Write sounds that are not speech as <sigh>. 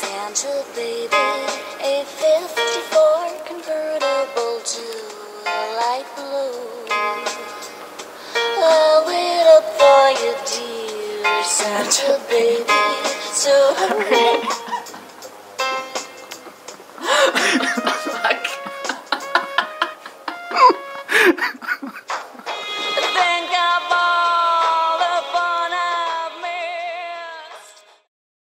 Santa baby, a 54 convertible to a light blue. I'll wait up for you, dear Santa <laughs> baby. So hurry. <laughs> Oh Fuck. <laughs>